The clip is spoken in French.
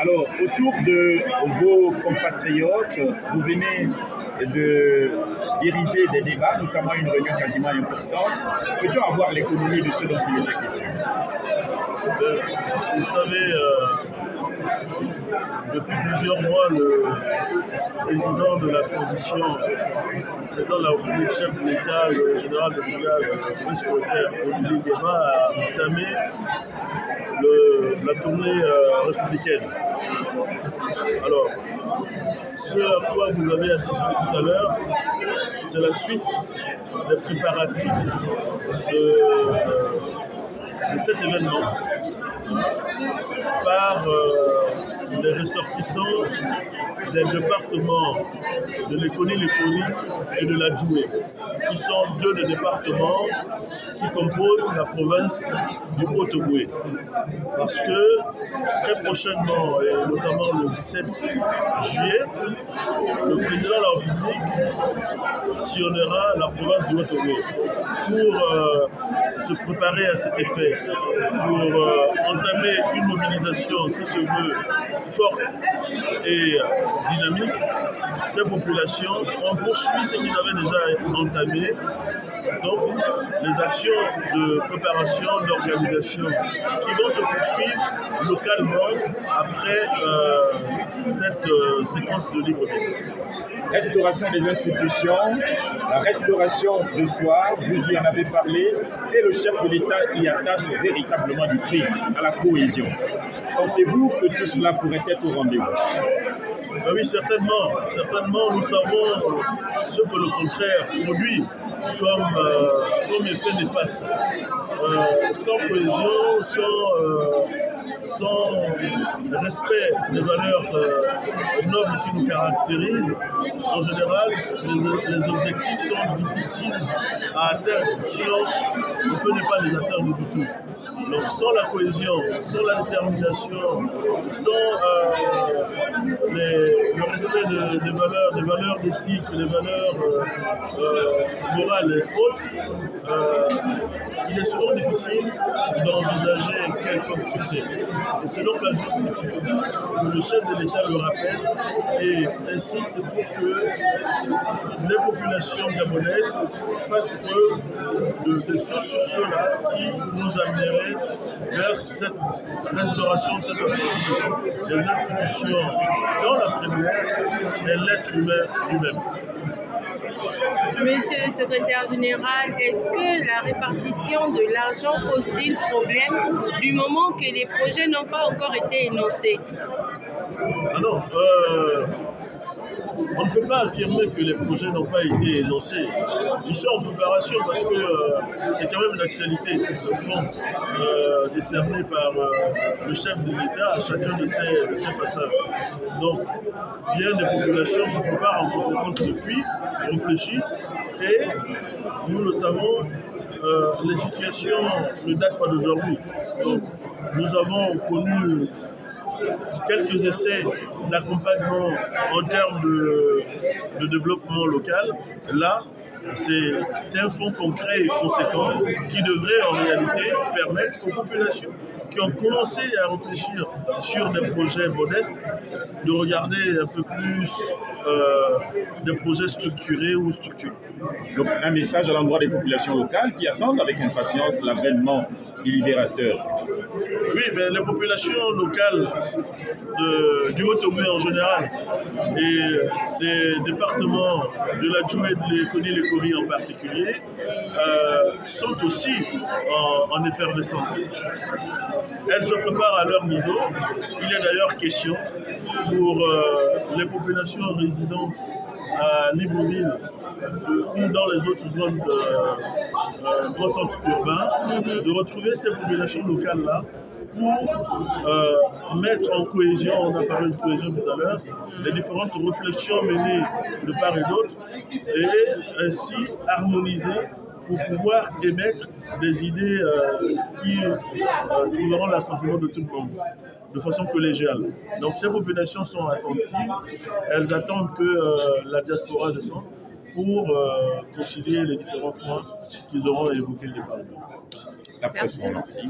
Alors, autour de vos compatriotes, vous venez de diriger des débats, notamment une réunion quasiment importante. Peut-on avoir l'économie de ce dont il était question? Euh, Vous savez, euh, depuis plusieurs mois, le président de la transition, le président de la République, chef de l'État, le général de brigade, le secrétaire Olivier Guéma a entamé la tournée euh, républicaine. Alors, ce à quoi vous avez assisté tout à l'heure, c'est la suite des préparatifs de, de cet événement par euh, les ressortissants des départements de l'Éconie, l'Éconie et de la Djoué, qui sont deux des départements qui composent la province du Haut-Ogooué. Parce que très prochainement, et notamment le 17 juillet, le président de la République sillonnera la province du Haut-Ogooué pour euh, se préparer à cet effet, pour euh, entamer une mobilisation qui se veut forte et dynamique, ces populations ont poursuivi ce qu'ils avaient déjà entamé. Donc, les actions de préparation, d'organisation qui vont se poursuivre localement après euh, cette euh, séquence de libre Restauration des institutions, la restauration de soi, vous y en avez parlé, et le chef de l'État y attache véritablement du prix à la cohésion. Pensez-vous que tout cela pourrait être au rendez-vous? Ah Oui, certainement. Certainement, nous savons ce que le contraire produit comme, euh, comme effet néfaste. Euh, sans cohésion, sans, euh, sans respect des valeurs euh, nobles qui nous caractérisent, en général, les, objectifs sont difficiles à atteindre. Sinon, on ne peut pas les atteindre du tout. Donc, sans la cohésion, sans la détermination, sans euh, le respect de, des valeurs, des valeurs d'éthique, des valeurs euh, euh, morales et autres, euh, il est souvent difficile d'envisager quelconque succès. Et c'est donc la juste titre que le chef de l'État le rappelle et insiste pour que les populations gabonaises fassent preuve de, de ce sursaut-là qui nous amènerait vers cette restauration des institutions dans la première et l'être humain lui-même. Monsieur le secrétaire général, est-ce que la répartition de l'argent pose-t-il problème du moment que les projets n'ont pas encore été énoncés? Non, euh, on ne peut pas affirmer que les projets n'ont pas été énoncés. Ils sont en préparation parce que euh, c'est quand même l'actualité, le fond euh, décerné par euh, le chef de l'État à chacun de ces passages. Donc, bien des populations se préparent en conséquence depuis, réfléchissent et nous le savons, euh, les situations ne datent pas d'aujourd'hui. Nous avons connu quelques essais d'accompagnement en termes de, de, développement local. Là, c'est un fonds concret et conséquent qui devrait en réalité permettre aux populations qui ont commencé à réfléchir sur des projets modestes de regarder un peu plus euh, des projets structurés ou structurés. Donc un message à l'endroit des populations locales qui attendent avec impatience l'avènement du libérateur. Oui, mais les populations locales de, du Haut-Ogooué en général et des départements de la Djoué, de l'Éconie, l'Écorie en particulier, euh, sont aussi en, en, effervescence. Elles se préparent à leur niveau. Il est d'ailleurs question pour euh, les populations résidant à Libreville ou dans les autres zones euh, euh, centres urbains, mm -hmm. de retrouver ces populations locales-là pour euh, mettre en cohésion, on a parlé de cohésion tout à l'heure, les différentes réflexions menées de part et d'autre, et ainsi harmoniser pour pouvoir émettre des idées euh, qui euh, trouveront l'assentiment de tout le monde de façon collégiale. Donc ces populations sont attentives, elles attendent que euh, la diaspora descende pour euh, concilier les différents points qu'ils auront évoqués départ. La presse, merci.